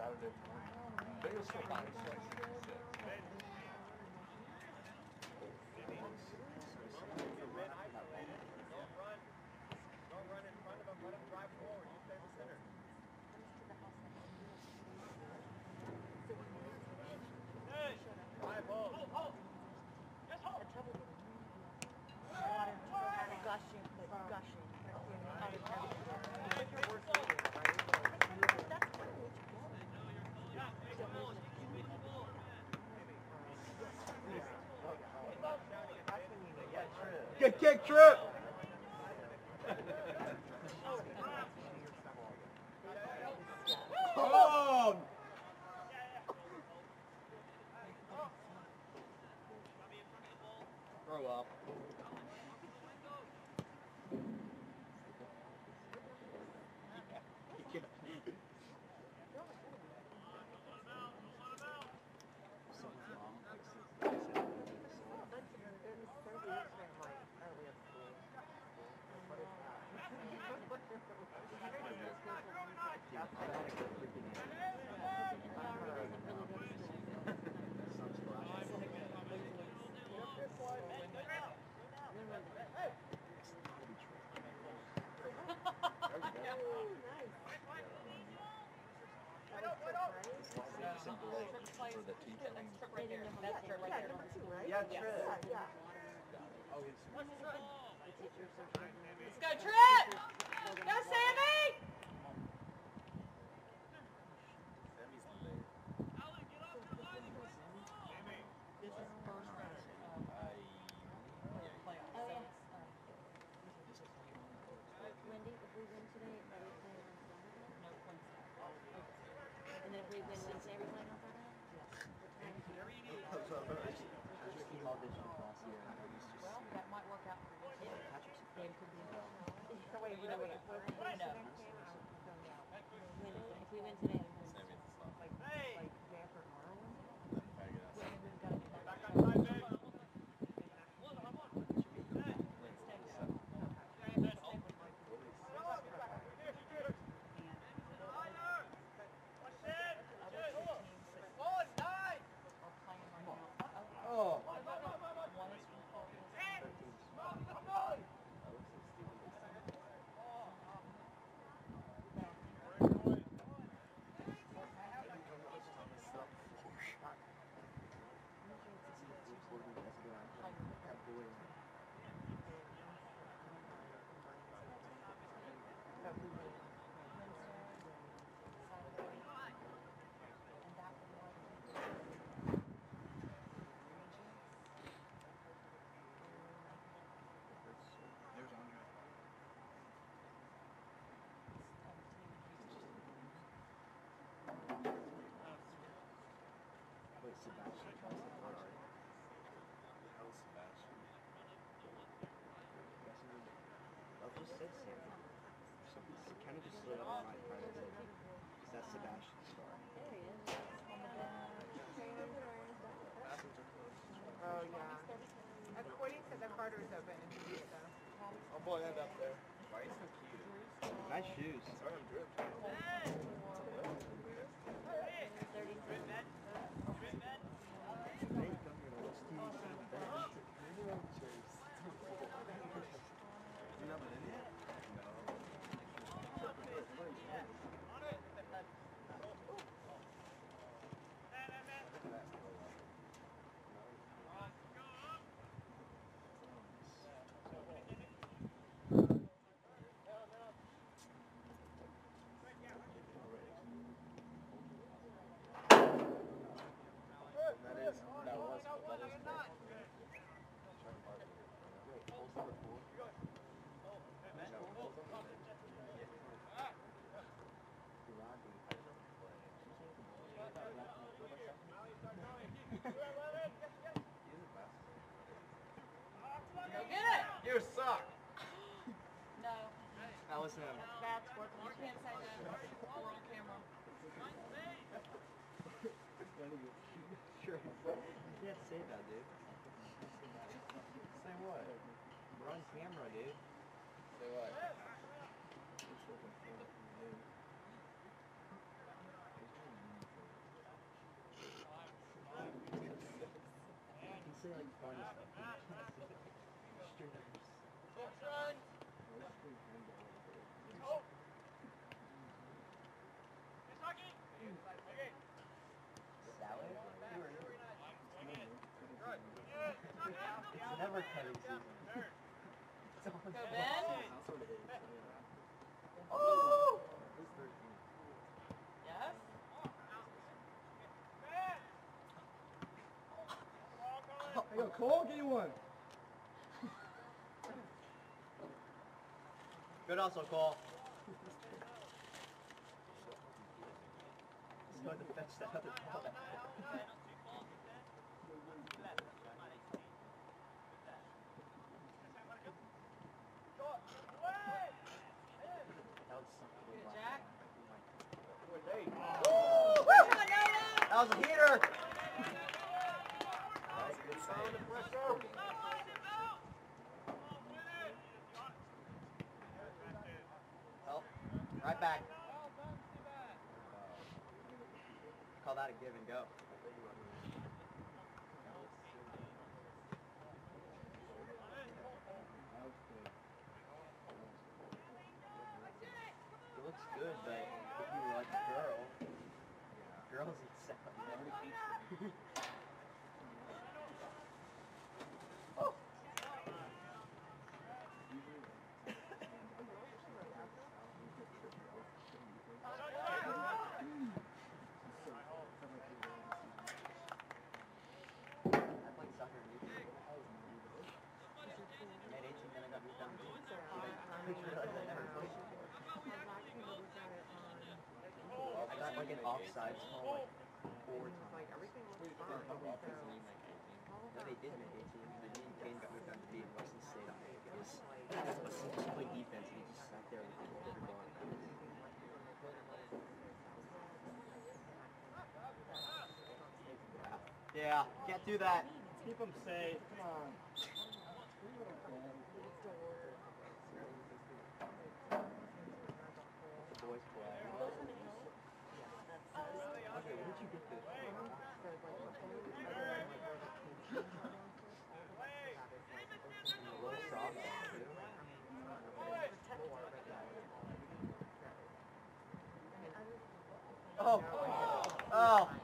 Saturday morning. They were still buying sets. kick trip. bad yeah. trip. Yeah, yeah. Let's go, Trip! Go, said something. Something kind of just lit up my Sebastian's Oh, yeah. According to the Carter's open. I'll oh, up there. Why are you so cute? Nice shoes. Sorry, I'm dripped. Ah, your suck? no. Allison. No, that's what You can't say that. We're on camera. It's funny. You can't say that, dude. Say what? We're on camera, dude. Say what? Cole, get you one. Good hustle, Cole. He's going to fetch that other ball. That was something. Good, Jack. That was a heater. That was a good save. Oh, back. Call that a give and go. It looks good, but if you like a girl, girls eat salad. Oh. I played soccer in youth. I'm at 18, then I got moved down to I didn't realize I never played before. I got like an offside call like four times. No, they did make 18. But me and Kane got moved down to B and Weston stayed on it because Weston just played defense and he just sat there with every ball. in. Yeah, can't do that. Keep them safe. Come on. Boys play. Okay, where'd you get this from? A little soft, too. Oh! Oh!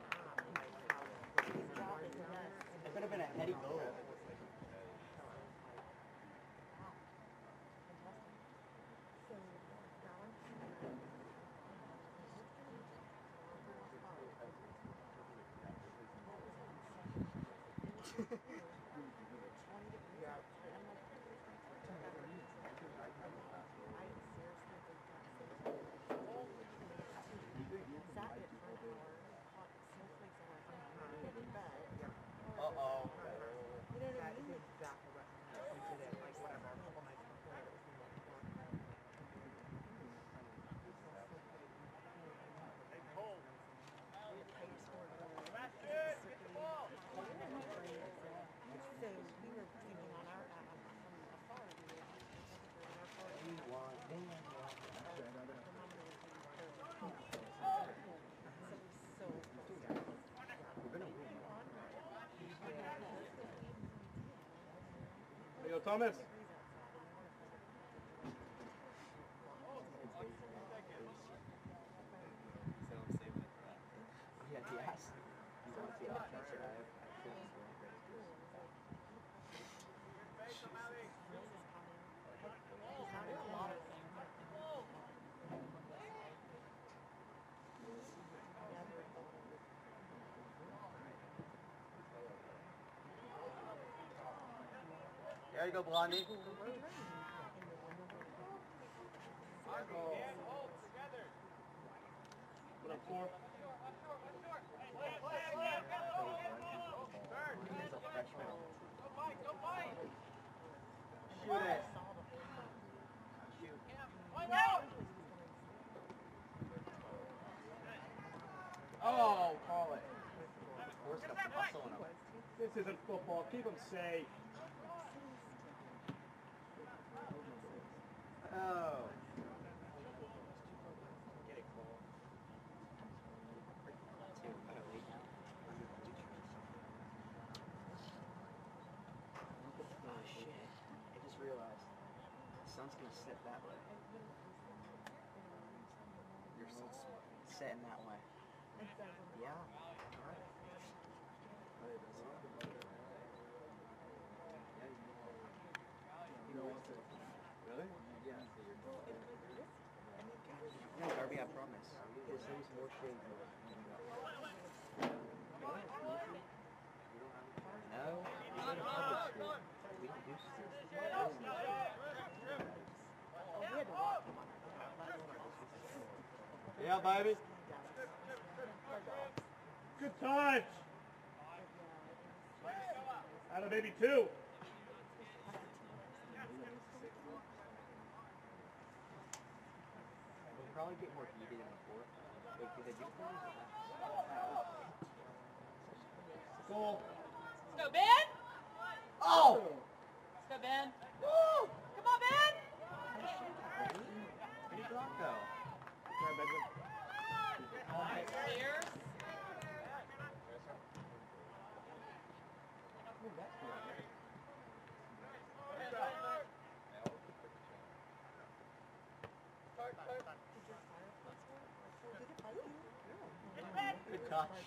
Thomas. There you go, Blondie. What up, four? He's a freshman. Shoot it. Shoot. Oh, call it. Forrest got the muscle in him. This isn't football. Keep them safe. Oh. Get it, Cole. Two. Wait, now. Oh, shit. I just realized. The sun's gonna set that way. Your sun's setting that way. Yeah. Alright. Really? No, Darby, I promise. His name's more shade. No, we go to public school. We don't do Yeah, baby. Good touch. Out of maybe two. We'll probably get more heated in the fourth. Wait, did they do fours or half? Goal. Let's go, Ben! Oh! Let's go, Ben! Woo! Come on, Ben! Pretty block though. Good touch.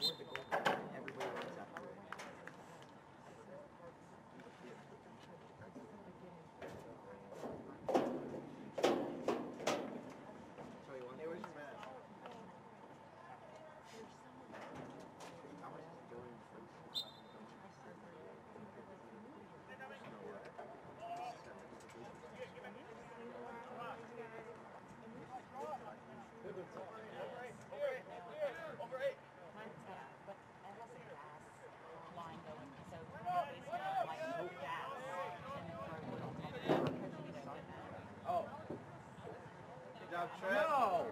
Scored the goal. Everybody runs after it. So you want- How much is Dylan first? Mine's got, but it has a gas line going, so basically like no gas and then throw it on top of it because you don't get that. Oh. Good job, Trev. No!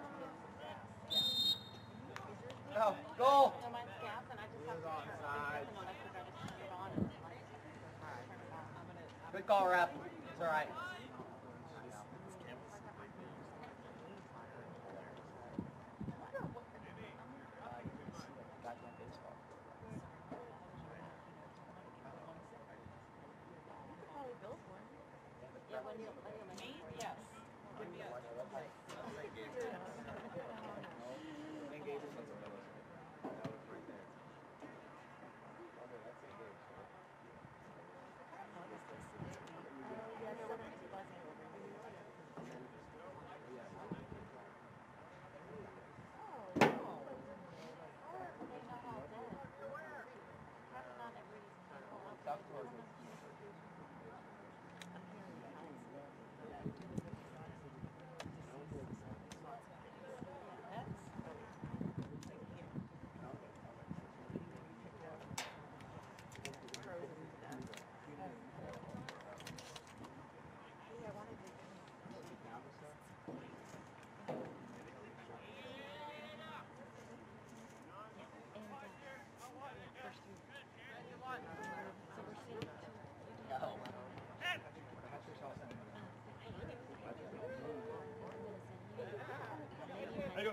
Oh, goal! No, mine's gas and I just have to turn it on. And I forgot to turn it on and then like turn it on. I'm gonna, I'm Good call, ref. It's alright. probably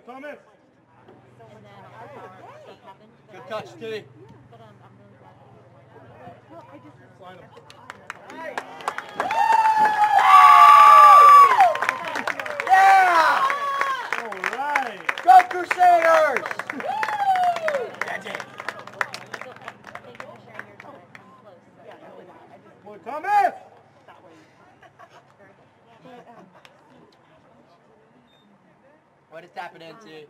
Thomas. And then all the stuff happened. but Good I- touch, Stevie. But um, I'm really glad that you were well, I just Sign him. at the time I thought, Yeah! All right. Go Crusaders! That's it. thank you for sharing your time. I'm close. Yeah, I really I just Boy, Thomas. that way. But um, What is tapping into? They didn't do anything. Like everybody who applied signed up. Yeah. Huh? Notre Dame, we might not, so I don't find out until the end of March, and then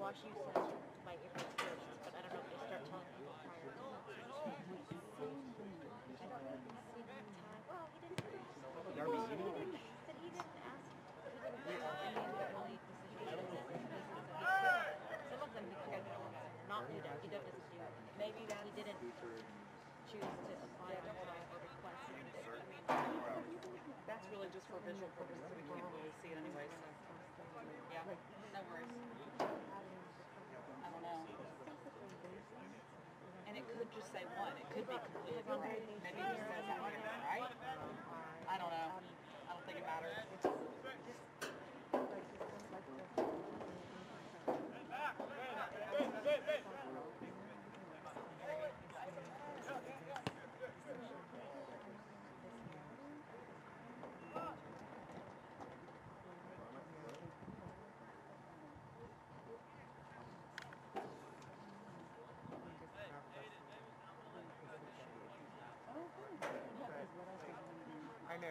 Wash U said by April first, but I don't know if they start telling people prior to that. I don't know if he's seen the time, well, he didn't. He Darby, said you- he said he didn't ask, he didn't make any of the early decisions. Some of them, because I don't know, not UW, UW doesn't do, maybe that he didn't choose to apply or request. I mean, That's really just for visual purposes, we can't really see it anyway, so. Yeah, no worries. I don't know. And it could just say one, it could be completely correct. Maybe it just says one, right? I don't know. I don't think it matters.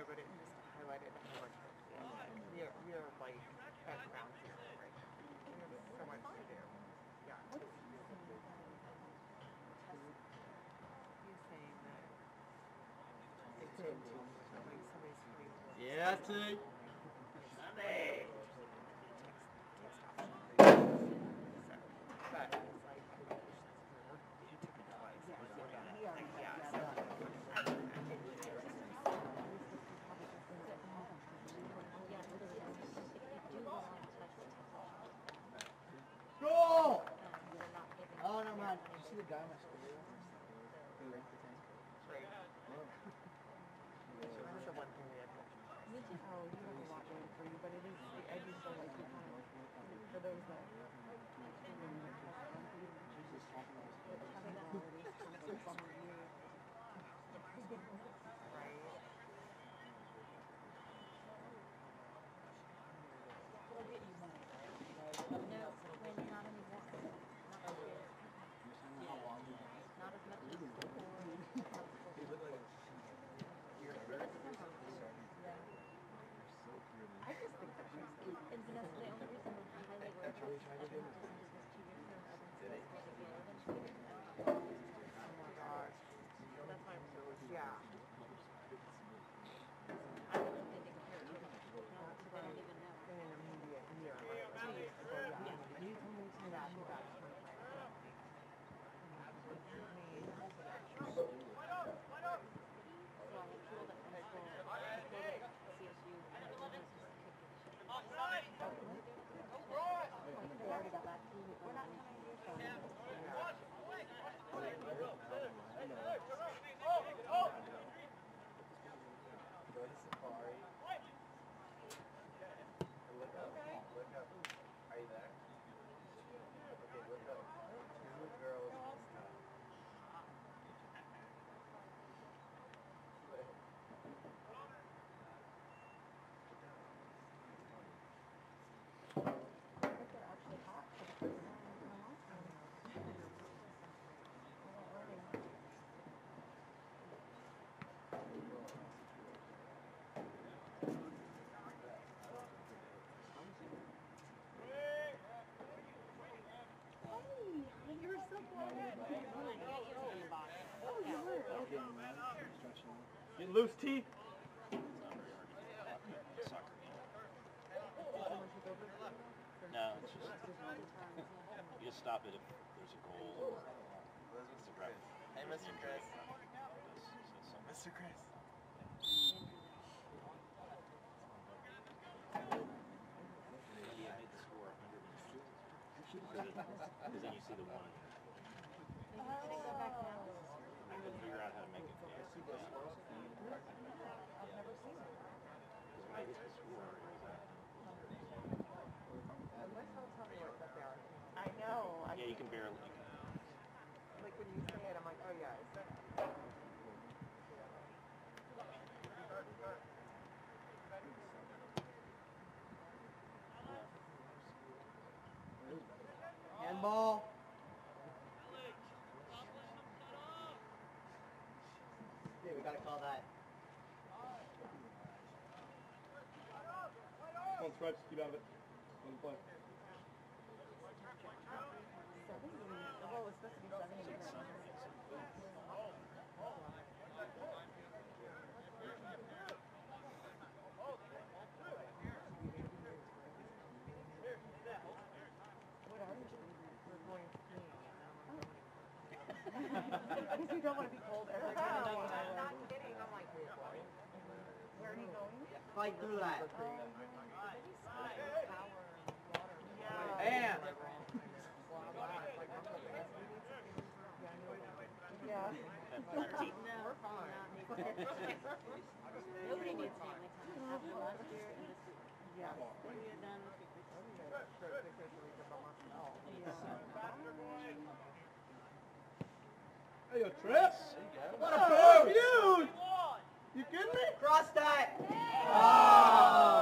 I know, but it just highlighted more. You're, you're like background here, right? There's so much to do. Yeah. He's saying that it's into somebody, somebody's putting Yeah, T. But it's like, he took it twice. Yeah, so. yeah, if you do want to touch the technology, Goal! um, you're not giving. Oh, never mind. You see the guy on my screen? Right. That's the one thing we had to Me too. Oh, you have a lot going for you, but it is, I do feel like you kind of, for those that. No, when not anymore. Not really. Not as much as before. I just think that she's cute. And Vanessa, the only reason I highly worry about Evan is his two-year term. Evan's supposed to be Evan. Oh my gosh. That's why I'm so Yeah. I don't know if they think her too. No, because they don't even know. In an immediate year. Two years ago, yeah. You told me to that, you got it. So all the people that went to people at CSU and the ones who could give a shit. They already got back to me. We're not coming here. Go to Safari. And look up. Look up. Are you there? Okay, look up. Two girls in sky. You're so quiet. Oh, you were. Get loose, T. No, it's just, you just stop it if there's a goal. It's a grab. Hey, Mr. Chris. This- this- Mr. Chris. Yeah, I score 102. Because then you see the one. I go back now? Figure out how to make it. Yeah, I've never seen it. Because when I hit the score, it was, Unless I'll tell me what's up there. I know. I yeah, you can barely. You can, Like when you say it, I'm like, oh yeah. It's Handball. try keep out of it on the play. You. Because you don't want to be cold. I'm not kidding. I'm like, where are you going? Fight through that. We're fine. Nobody needs family time. After last year and this year. Yeah. When you're done, Hey, yo, Trips. What a pair of. You kidding me? Cross that! Yeah,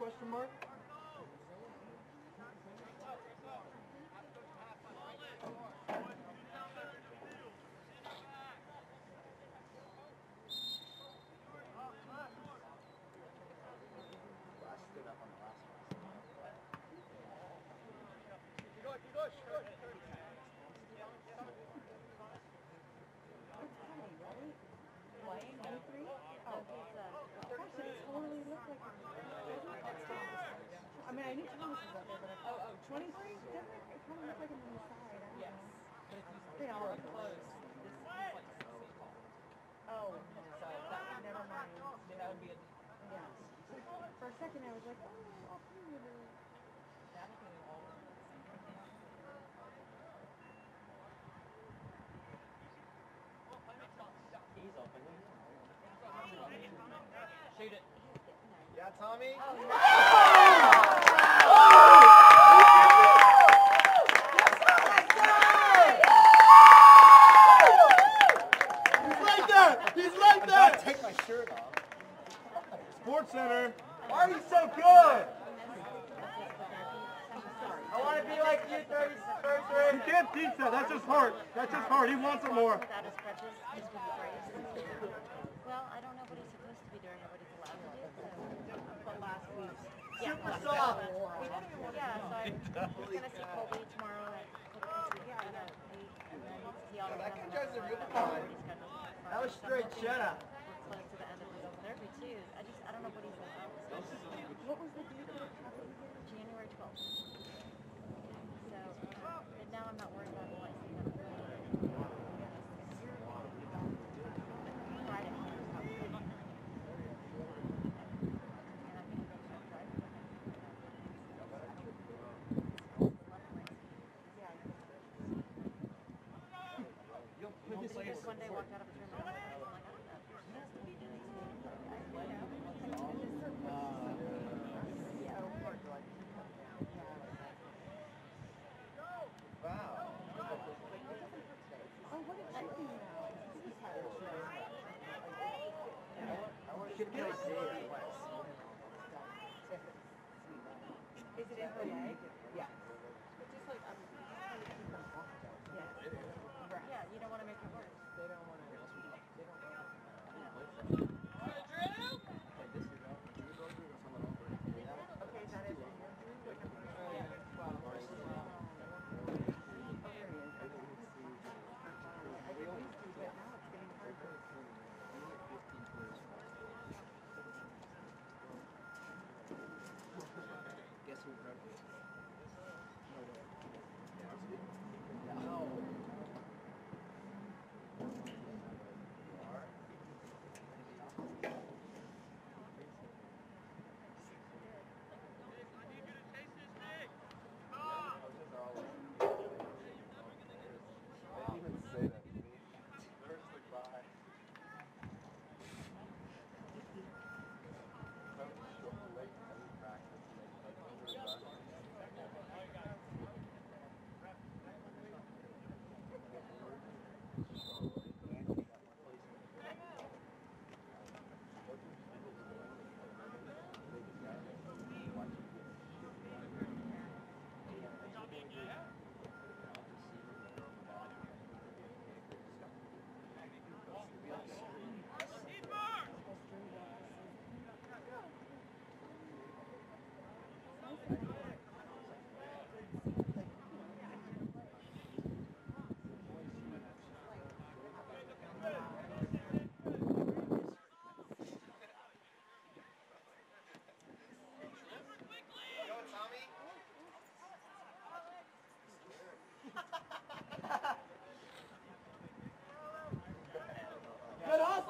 question mark? I mean, I knew Thomas was up there, but I, oh, oh, 23? Doesn't it, it kind of look like I'm on the side, I don't know. They all are close. Oh, so that, never mind. That would be a, Yeah. For a second, I was like, oh, I'll play with it. He's open. shoot it. Yeah, Tommy? Oh, He's like that. He's like that. Take my shirt off. Sports Center. Why are you so good? I want to be like you, 30, first You can't teach that. That's just heart. That's just heart. He wants it more. Without his crutches, just with the braces. Well, I don't know what he's supposed to be doing or what he's allowed to do, so. But last week. Yeah, Super last soft. Yeah, so I'm gonna see Colby tomorrow at Colby Country Club at eight, and then Tiana. That guy drives a real one fine. already scheduled for That was Friday. So I'm straight hoping cheddar.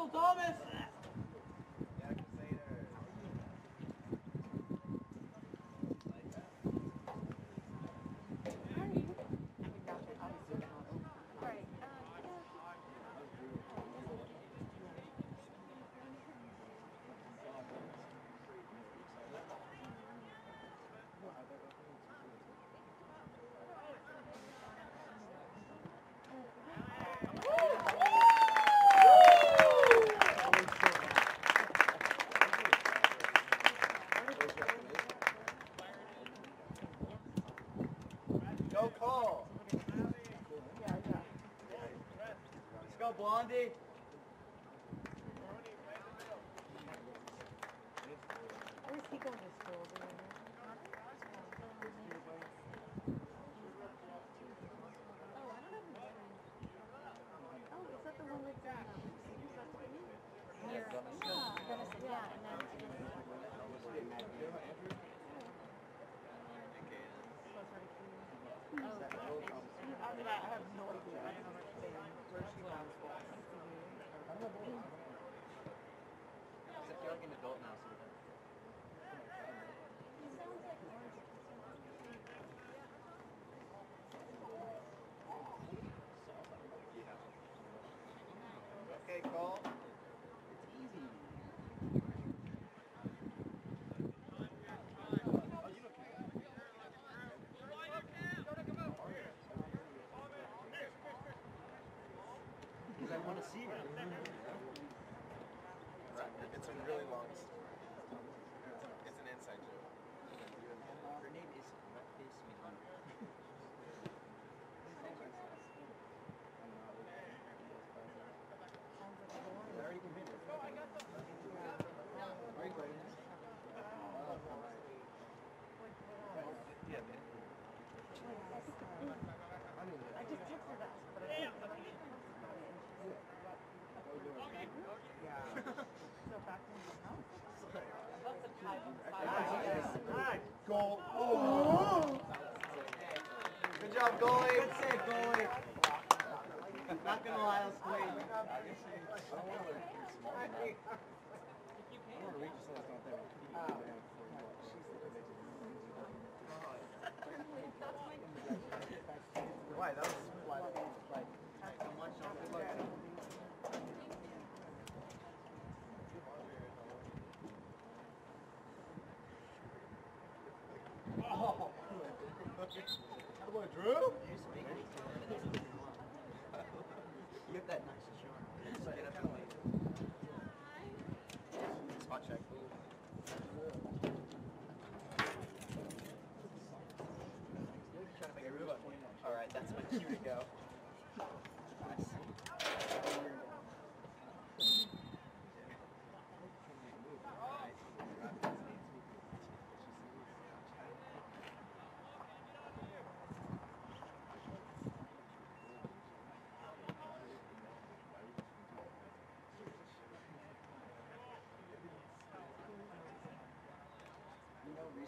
Good Let's go, Blondie. Where's he going to school? Do you know? Oh, is that the one that's in, um, is that the one? here, Denison, yeah, and then I mean, I have no idea. I don't know where she where she went to school. Except it's been really long. Why? That was like, like, so much on good luck. Oh. How about Drew? You speak You have that nice charm. Get up and wait. Spot check. Trying to make a move. All right, that's my cue to go. You know He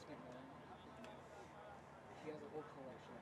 has a whole collection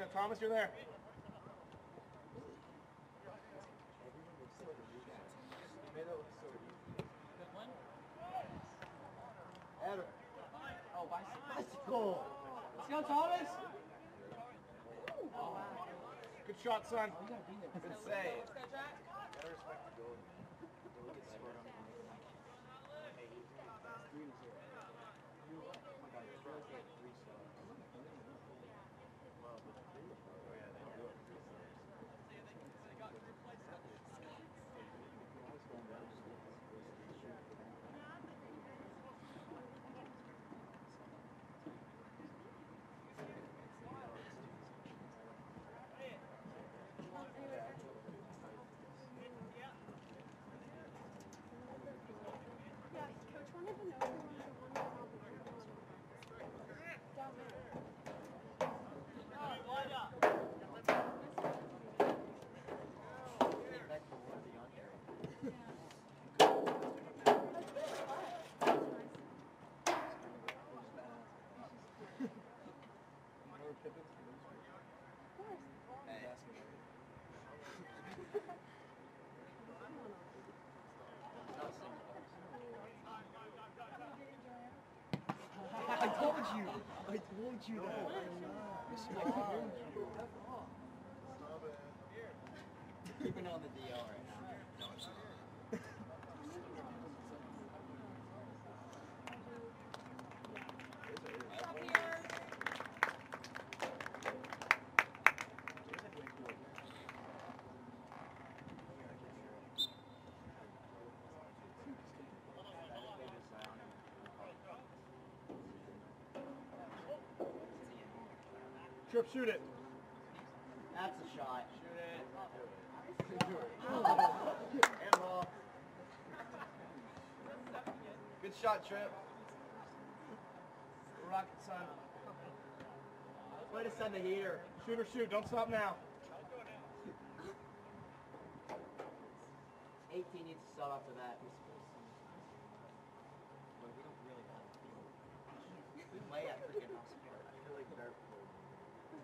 Yo, Thomas, you're there. Oh, bicycle. Let's go, Thomas. Good shot, son. Good save. I told you. I told you that. Keeping on the DL Jacob, shoot it. That's a shot. Shoot it. Handball. Good shot, Trip. Rocket son. Way to send the heater. Shoot or shoot. Don't stop now. 18 needs to sell after that. We don't play at freaking hospital.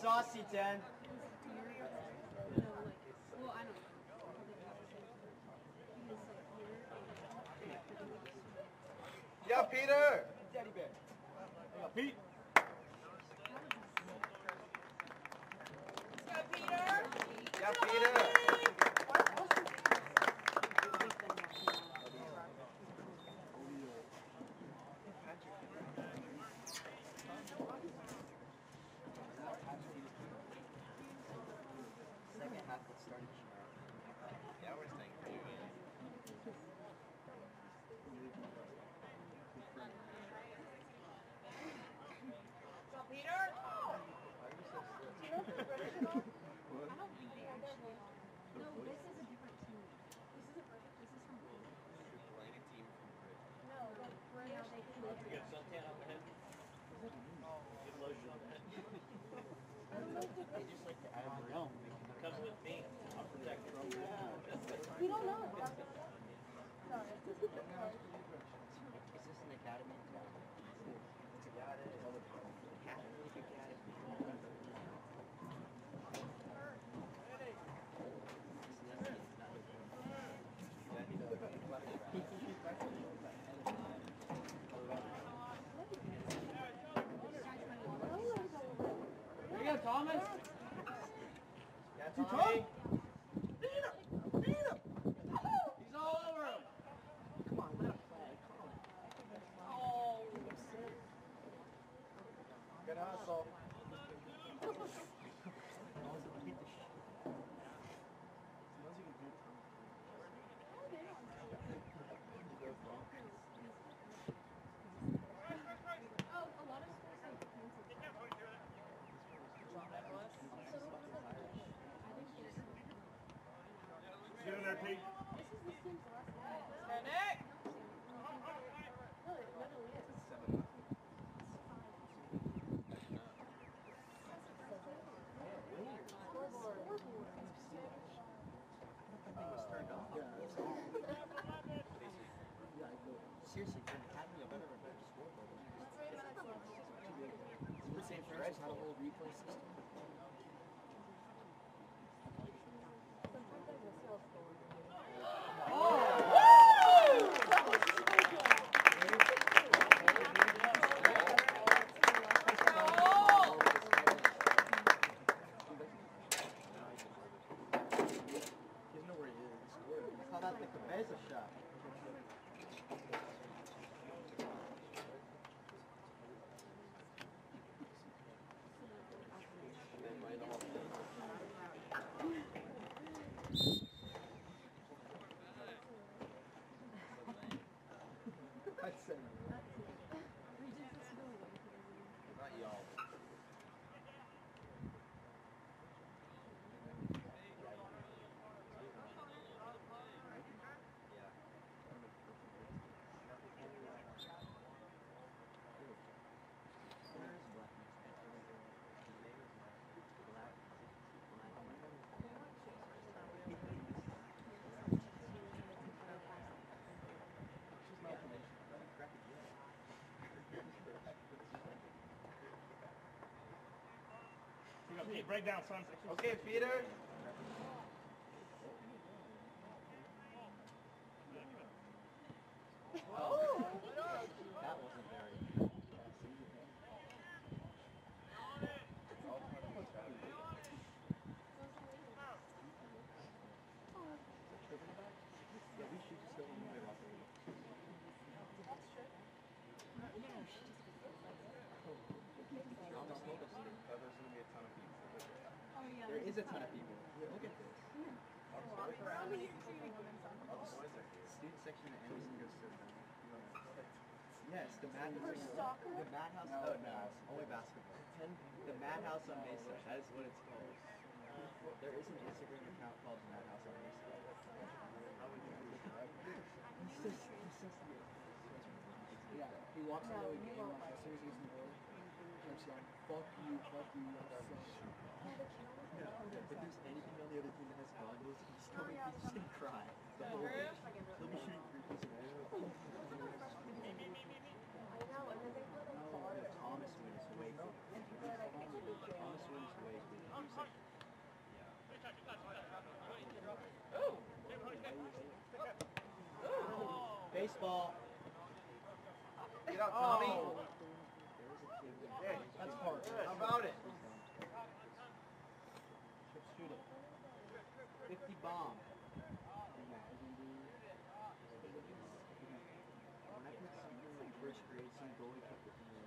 saucy, Dan. Yeah, Peter! Daddy bear. Pete! almost guys have a whole replay system? Okay, break down, son. Okay, feeder. Oh, that wasn't very. Yeah, we should just go and move it off. There is a ton of people. Look at this. Student section at Anderson goes down. Yes, the madhouse. The madhouse. Oh no, only basketball. The madhouse on Mesa. That is what it's called. There is an Instagram account called Madhouse on Mesa. He's so, he's so sweet. Yeah, he walks of the game like, as soon as he's in the. Jumps down, fuck you, fuck you, I'm so If there's anything on the other team that has goggles, he's just gonna cry. The whole thing. He'll be shooting free throws. Thomas wins way cool. Thomas wins way cool. Baseball. Get out, Tommy. There was a kid with Hey, that's hard. How about it? Shoot it. 50 bomb. When I played senior in first grade, some goalie kept it from me.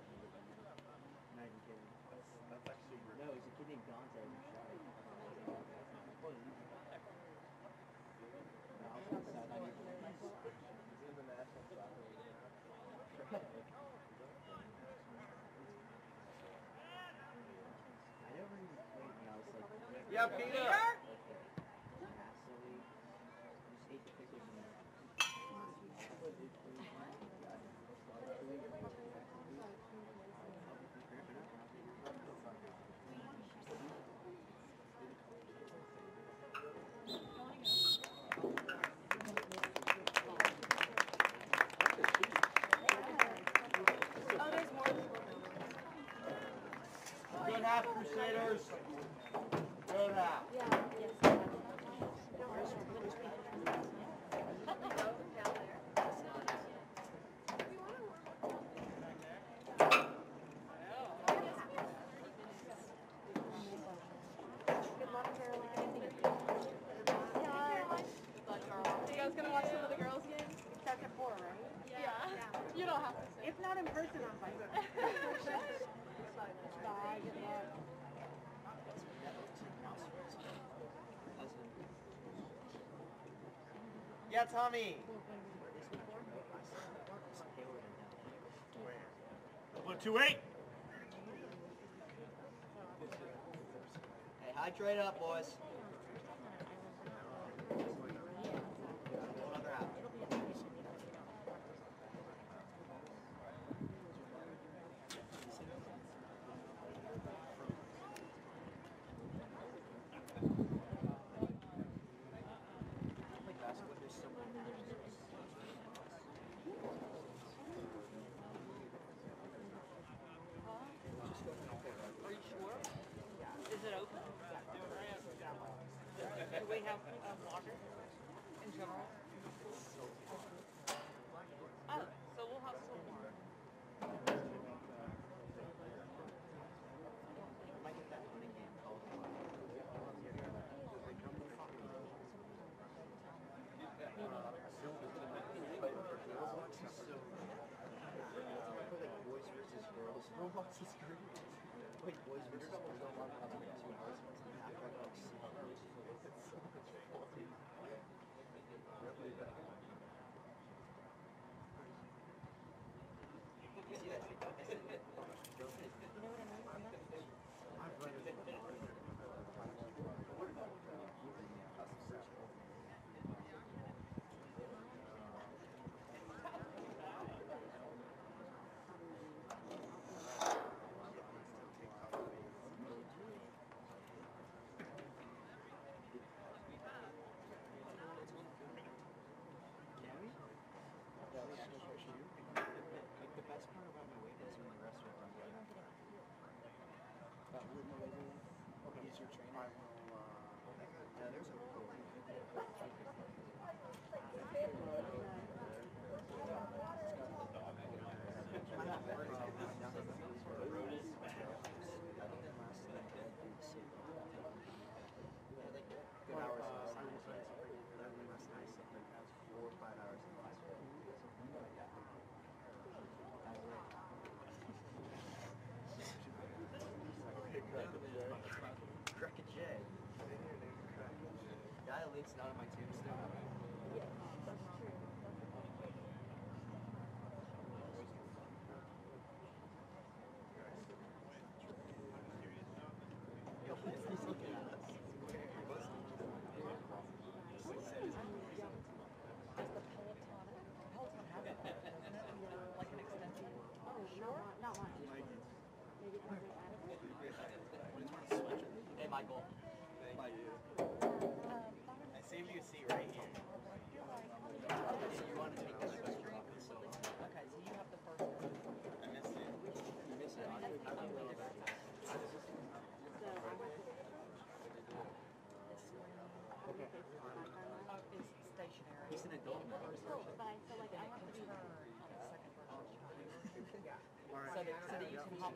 Not even kidding. That's actually No, it was a kid named Dante who shot it. No, I was on the sideline. He's in the national soccer league. I never even played when I was Yeah, Peter. Absolutely. Just ate the pickles and Good half, Crusaders. Good half. You guys gonna watch some of the girls' games? That's at four, right? Yeah. You don't have to. If not in person, on Bye, good luck. Yeah, Tommy. One, two, eight. Hey, hydrate up, boys. Another out. Like basketball, there's so many- Are you sure? Is it open? Do we have um, water in general? Oh, so we'll have some more. Might get that funny game called. Boys versus Roblox is great. Wait, boys versus girls. Like two hours. It's half It's so much fun.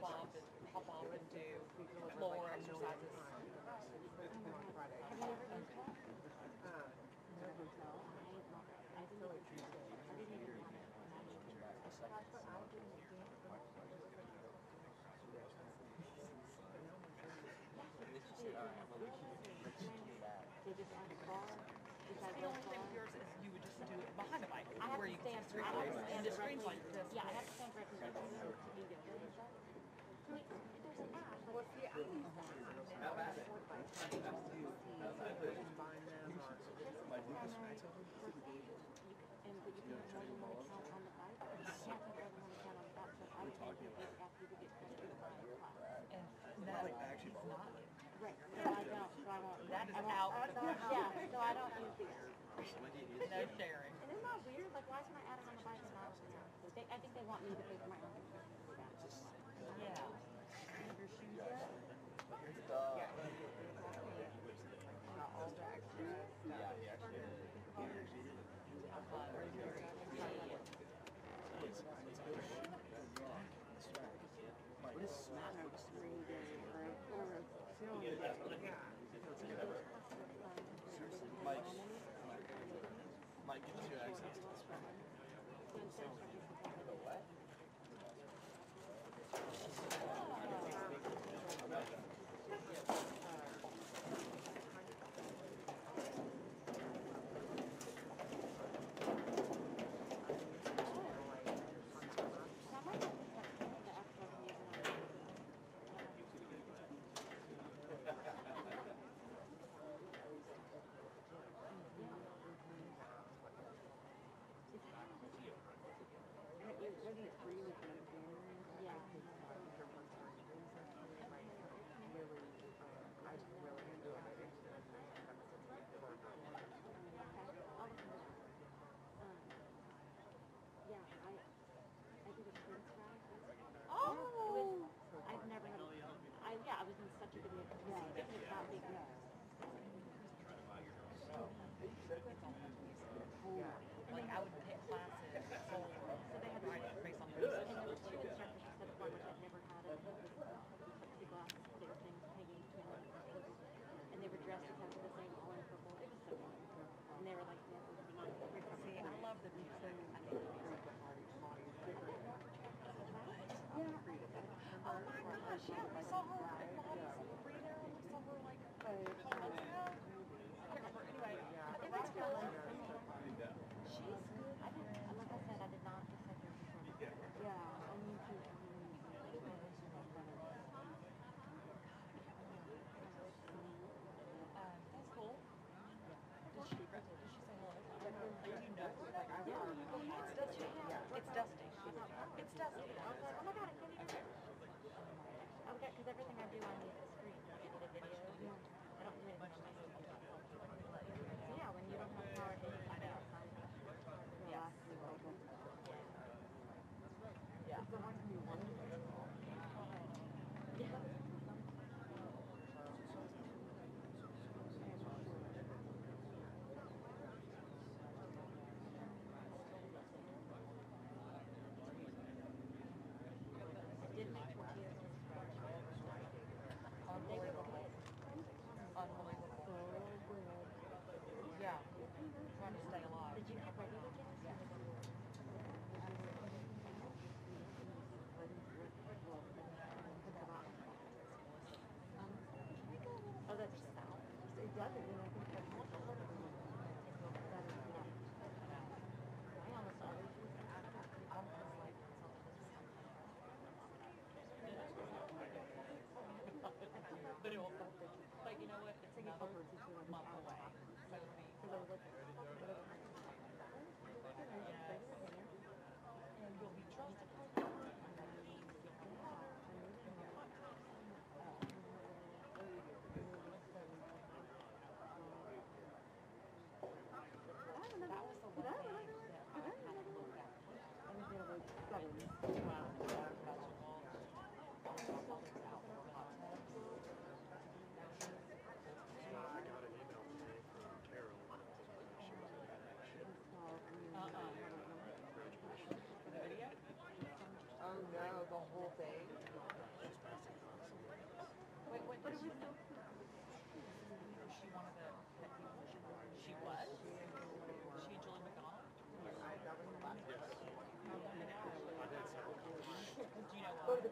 hop off and hop on and do floor exercises. they want me to pick my own. Yeah. getting it really good. people who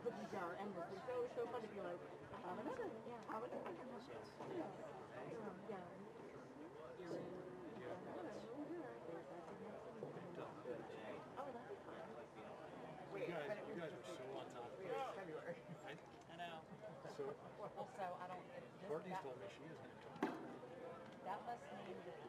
cookie jar so, so fun to be like, have another, yeah, have another. Yeah. Yeah. You guys, you guys are so on top of it. February. I know. So, Also, I don't, Courtney's told me she is gonna talk. that must mean that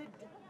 Cause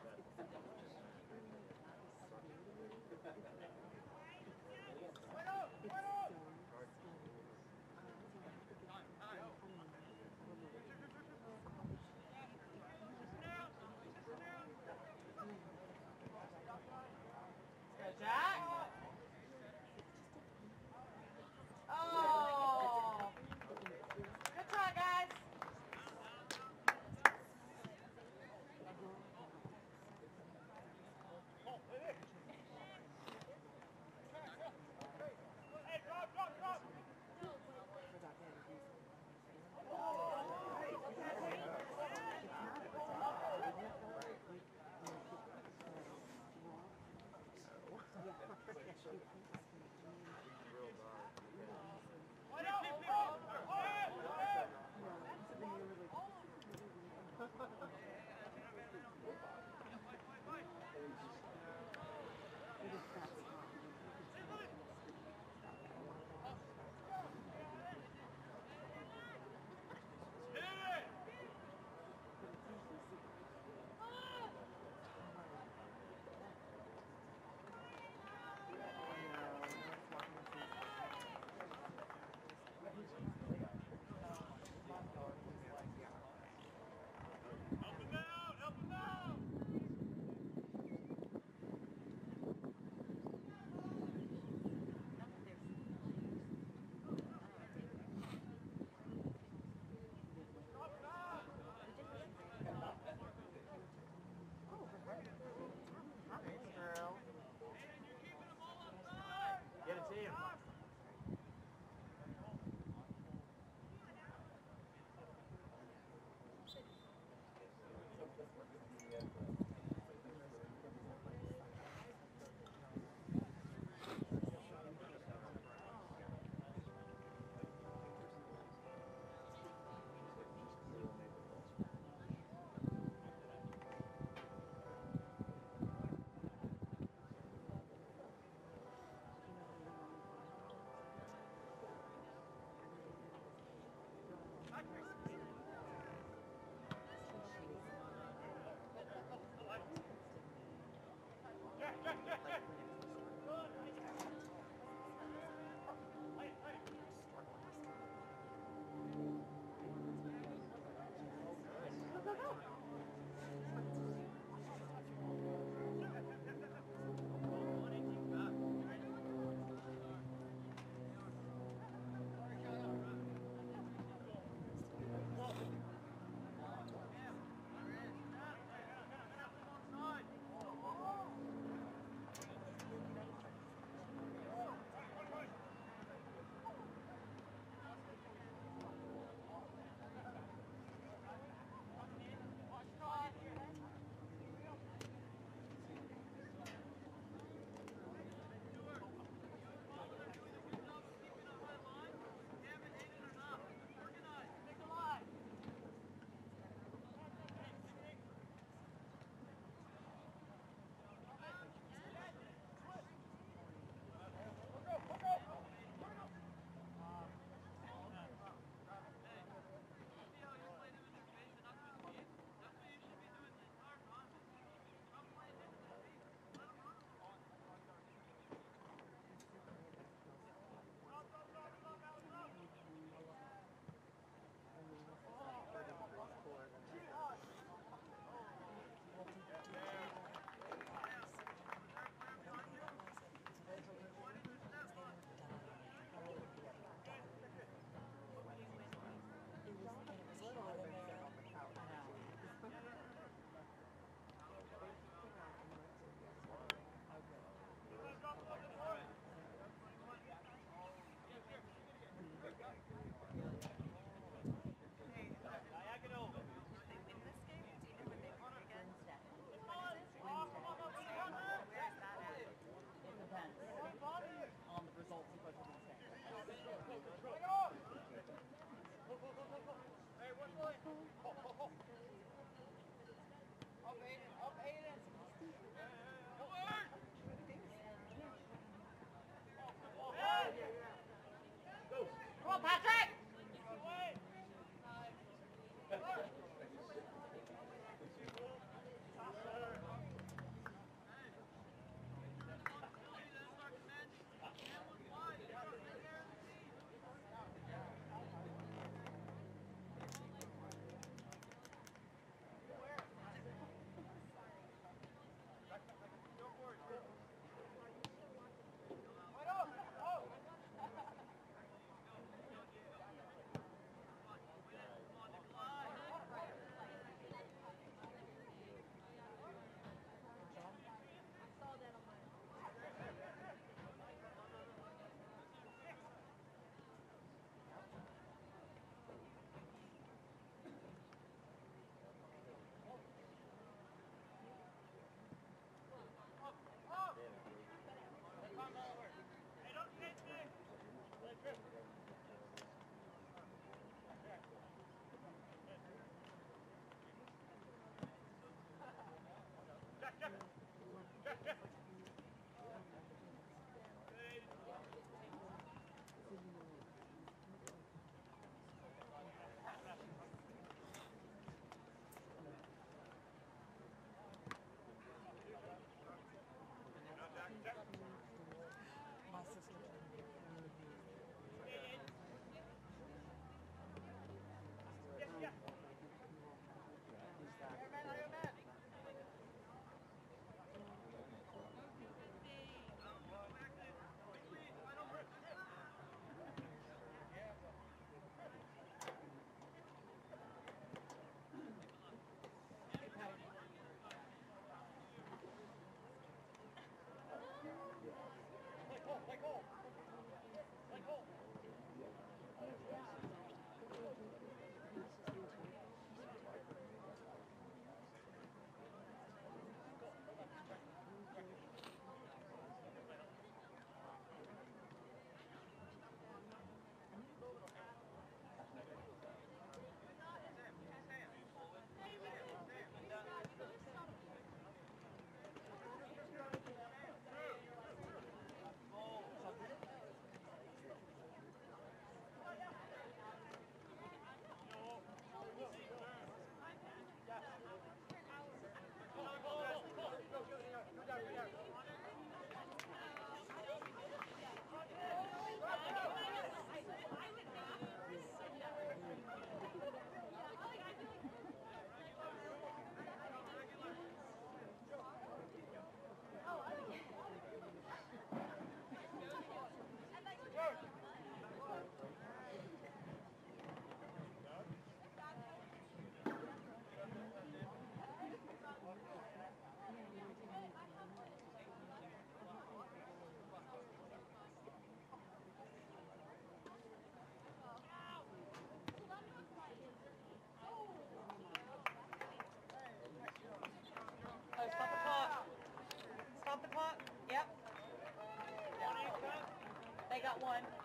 got one.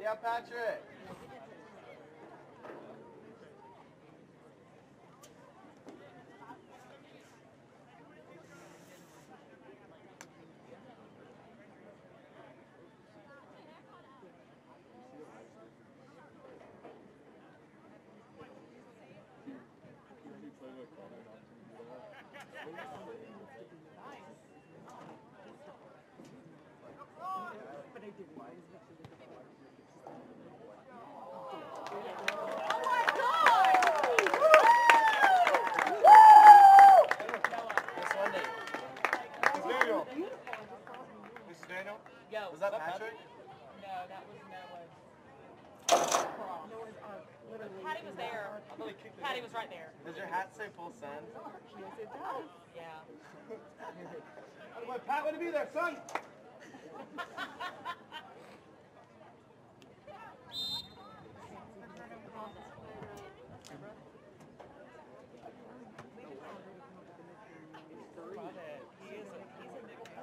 Yeah, Patrick. Daniel. Yo. Was that Patrick? No, that was Noah's. Patty was there. Patty was right there. Does your hat say full send? Yeah. Otherwise, Pat wouldn't be there, son. Love it. He is a, he's a big guy.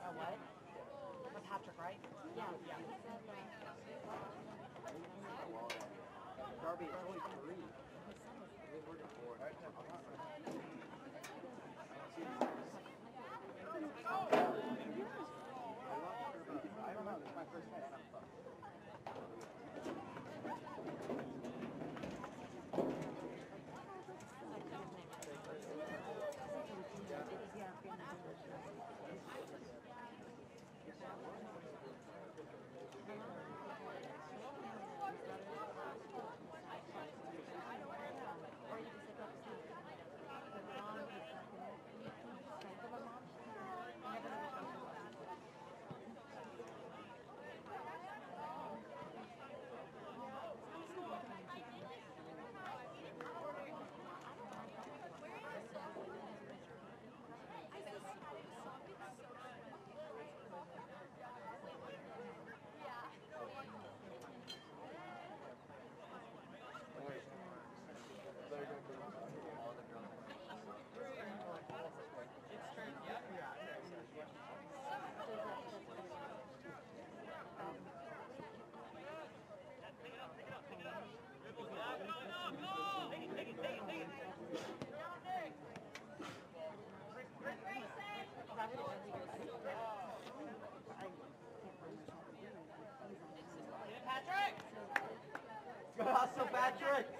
Oh, what? For Patrick, right? Yeah. Yeah. Darby, hustle,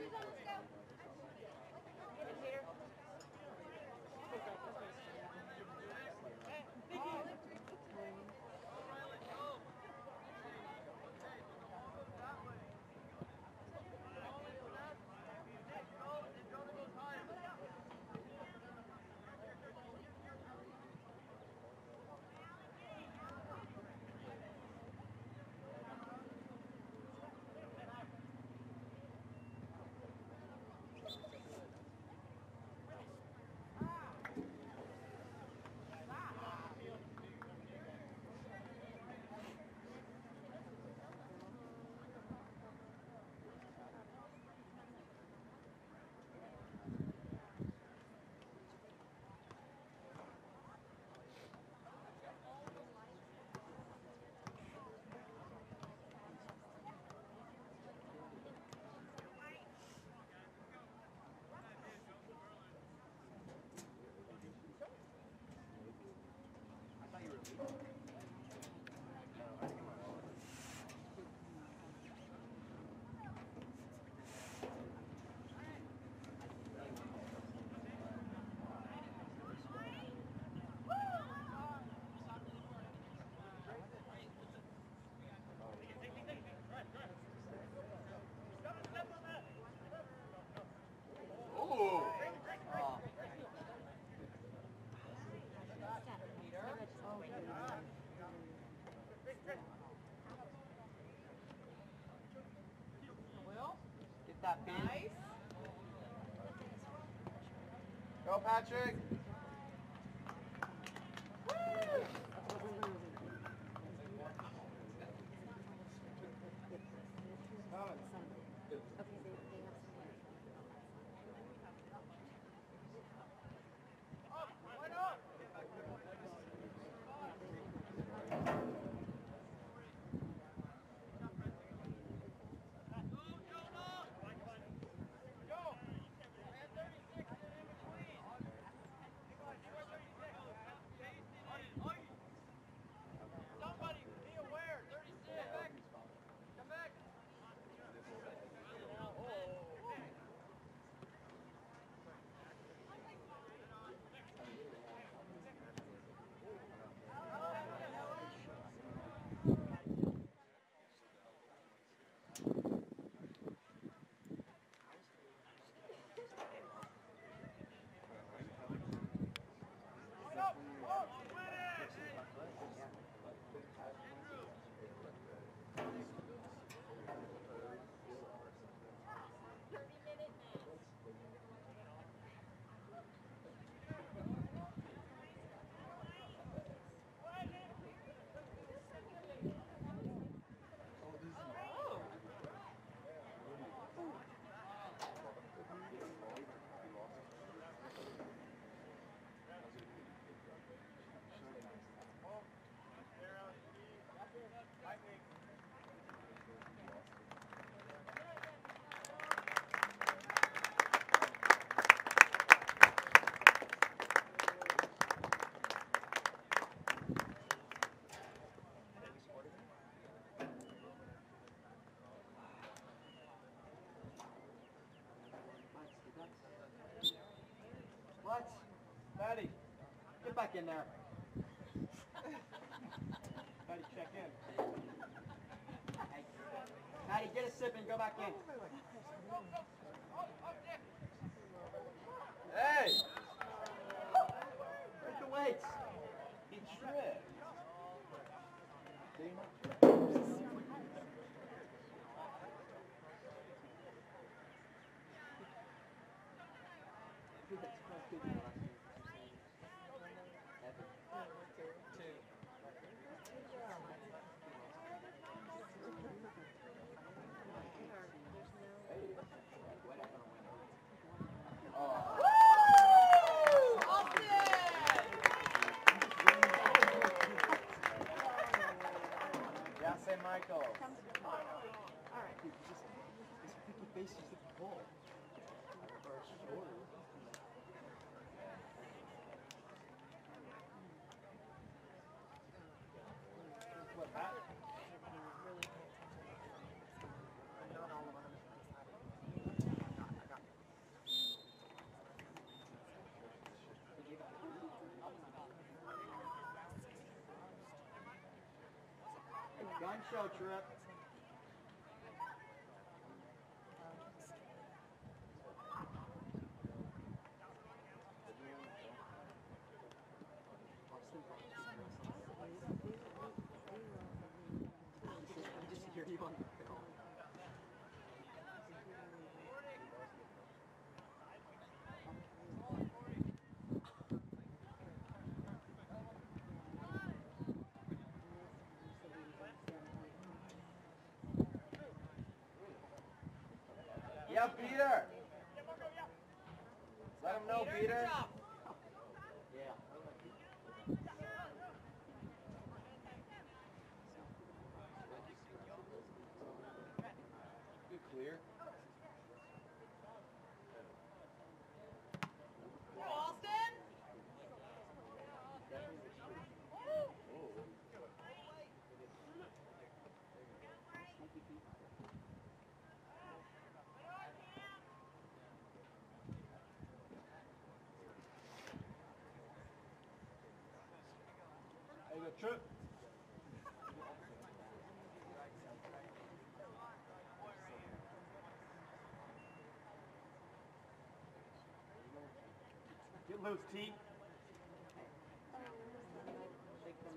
시간 Patrick. Back in there. Patty, check in. Patty, get a sip and go back in. Hey! Break the weights. He tripped. Yeah, St. Michael. Dude, just, his freaky face is the ball. What? Gun show trip. Go, Trip. Get loose, T.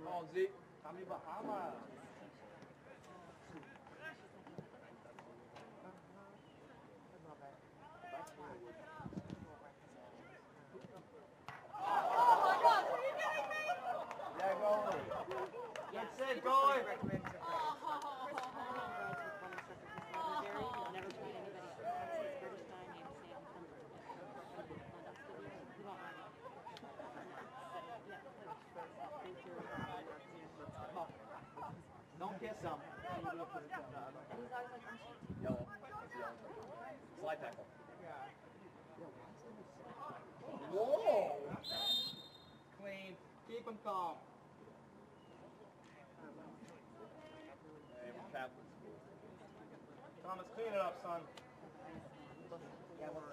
On, Zeke. Tommy Bahama. I recommend Don't get some. Yellow. Slide tackle. Whoa! Clean. Keep them calm. Thomas, clean it up, son. Attaboy,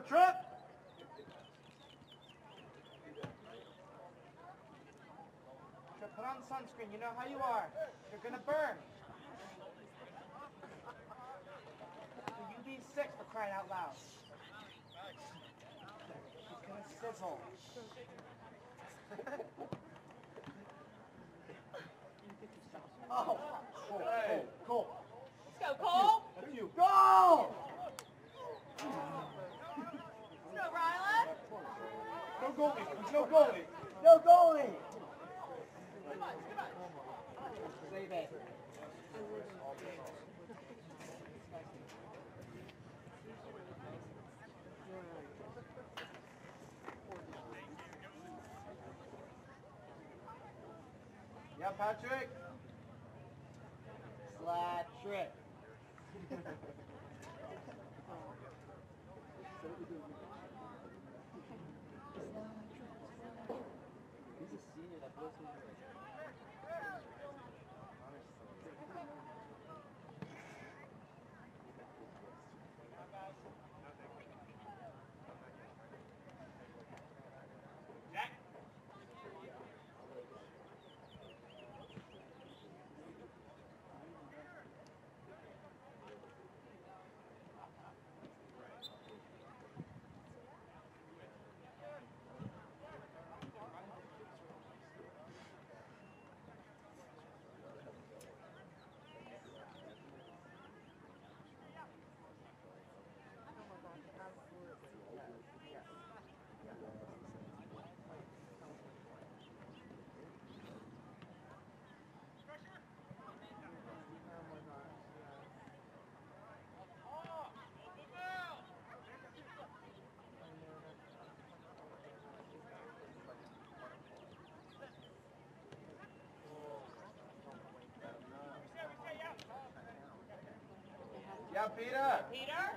go, Trip! Trip, put on sunscreen. You know how you are. You're gonna burn. The UV6 for crying out loud. It's gonna sizzle. oh, cool, Hey. cool, cool. Let's go, Cole. That's you. Go! Let's go, Rylan. No goalie, no goalie. No goalie! Yeah, Patrick. Slap Yeah, Peter. Peter?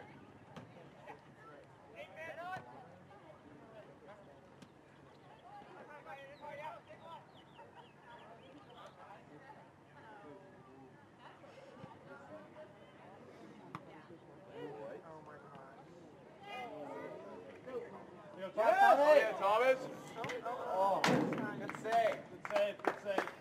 Thomas. Yeah, Thomas. Oh, good save. Good save, good save.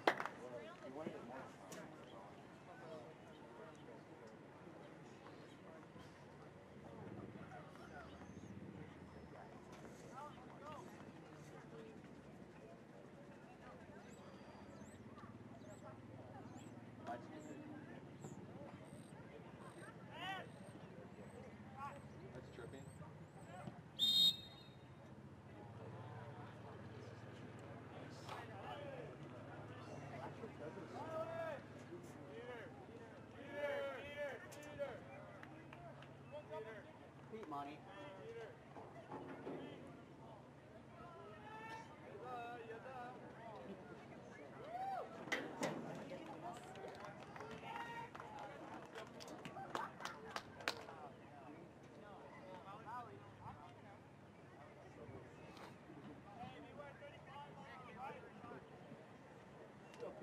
That's tripping. Money.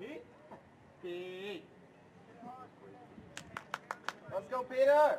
Pete. Pete. Let's go, Peter.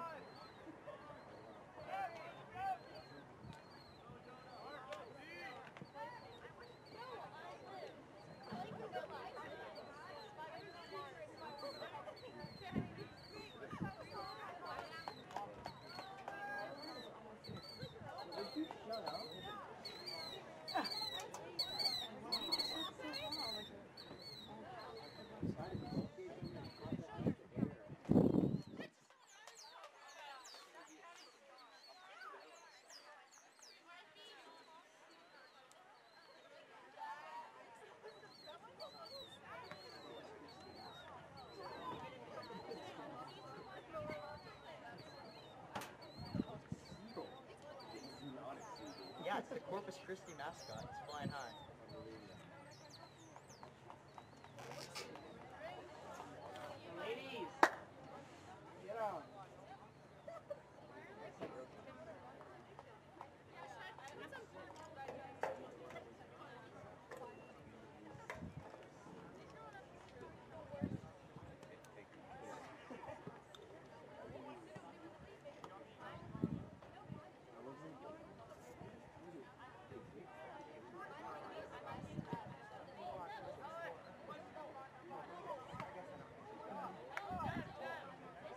the Corpus Christi mascot. It's flying high. Ladies. Get out.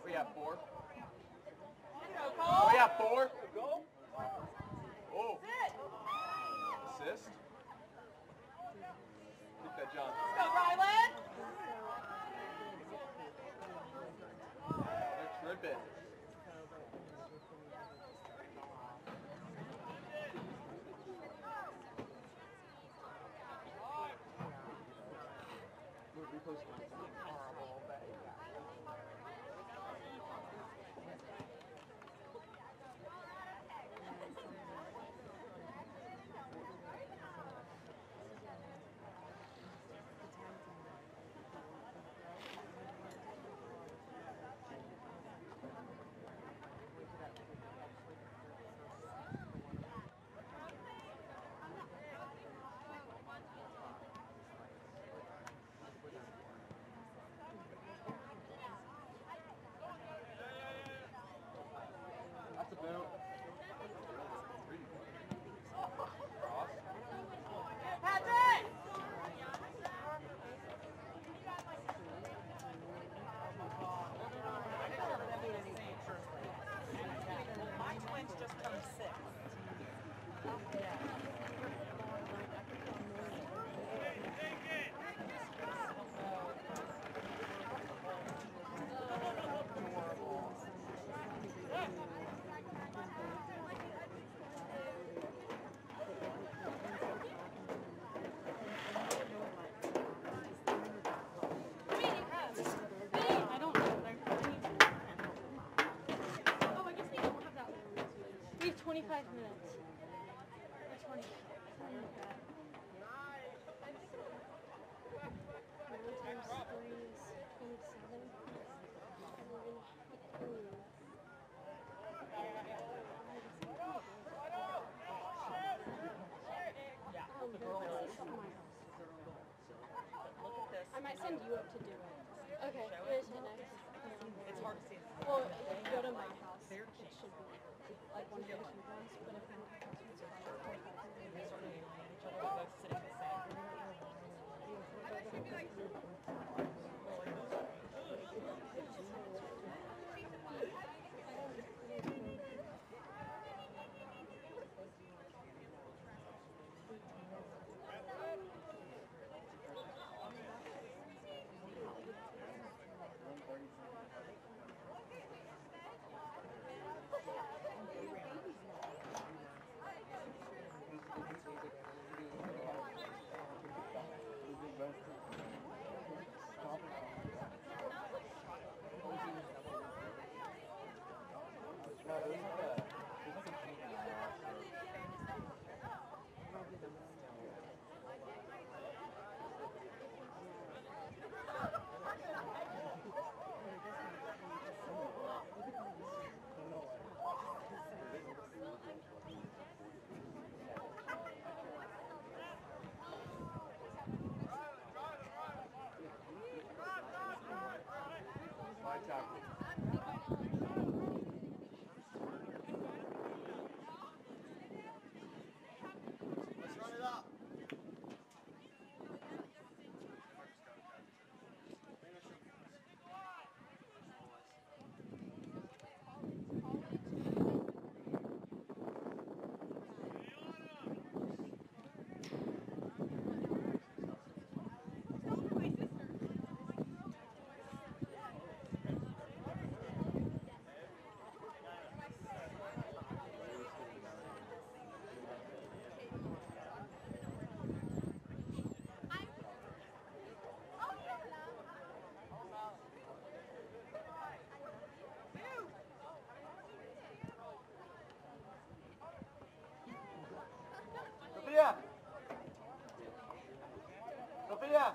We have four. Have four. Oh. Assist. Keep that, John. Let's go, Rylan. They're tripping. That's 25 minutes. Or 20. Something times three is 27. I might send you up to do it. Okay, where's your next? It's hard to see. Well, go to my house. It should be like 115. pelea.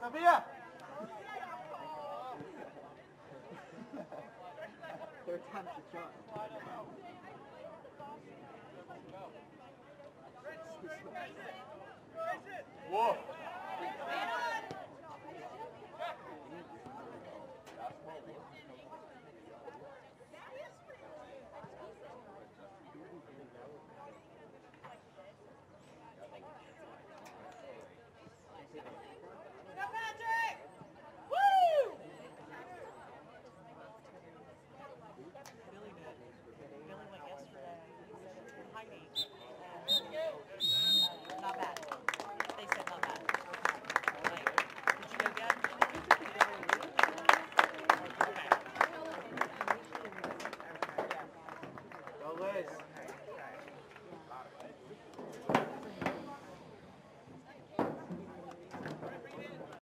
Sophia! Third time's the charm. Whoa!